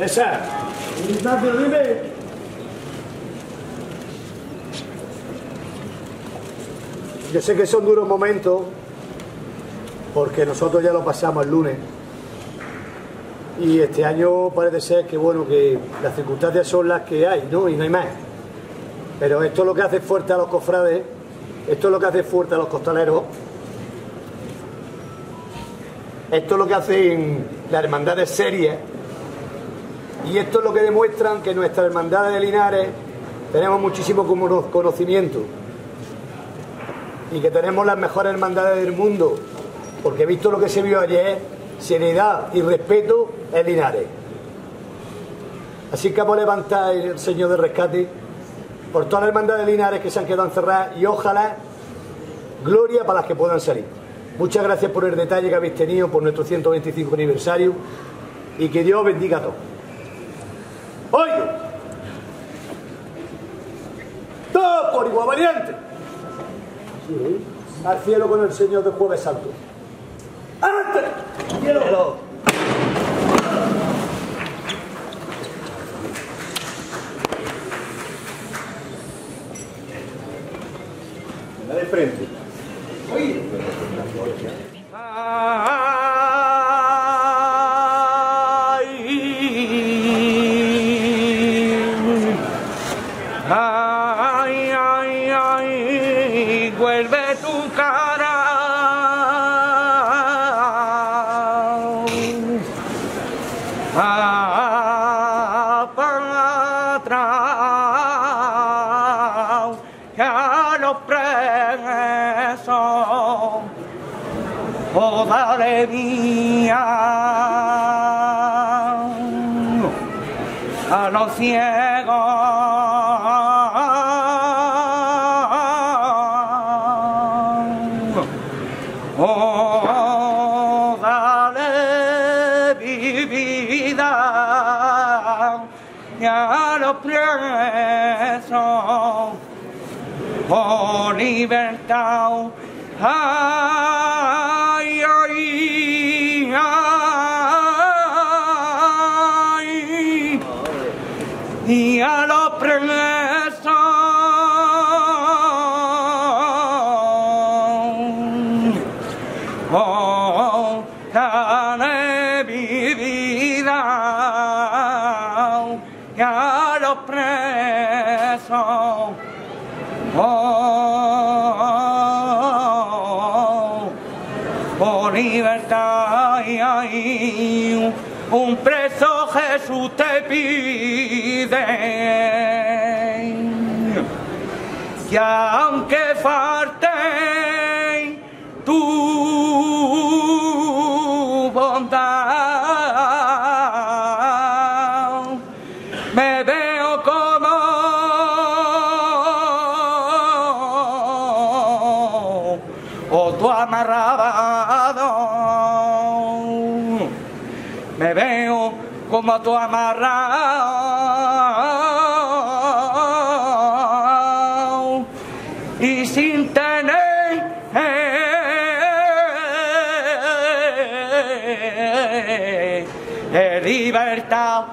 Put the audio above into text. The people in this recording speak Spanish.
César. Ignacio, dime. Yo sé que son duros momentos, porque nosotros ya lo pasamos el lunes. Y este año parece ser que bueno que las circunstancias son las que hay, ¿no? Y no hay más. Pero esto es lo que hace fuerte a los cofrades, esto es lo que hace fuerte a los costaleros, esto es lo que hacen las hermandades serias y esto es lo que demuestran que nuestras hermandades de Linares tenemos muchísimo conocimiento y que tenemos las mejores hermandades del mundo, porque visto lo que se vio ayer, seriedad y respeto en Linares. Así que vamos a levantar el Señor de Rescate por todas las hermandades de Linares que se han quedado encerradas y ojalá gloria para las que puedan salir. Muchas gracias por el detalle que habéis tenido por nuestro 125 aniversario y que Dios bendiga a todos. ¡Oye! ¡Todos por igual valiente! Al cielo con el Señor de Jueves Santo. ¡Antes! ¡Cielo! de frente. Oye. Ay, los presos, oh, dale mía a los ciegos. Oh, dale vida y a los presos. Oh, libertad. Ay, ay, ay y a los presos. Oh, dale mi vida y a los. Por libertad. Y un preso Jesús te pide. Que aunque falte tu bondad me veo como otro amarrado me veo como tú amarrado y sin tener libertad.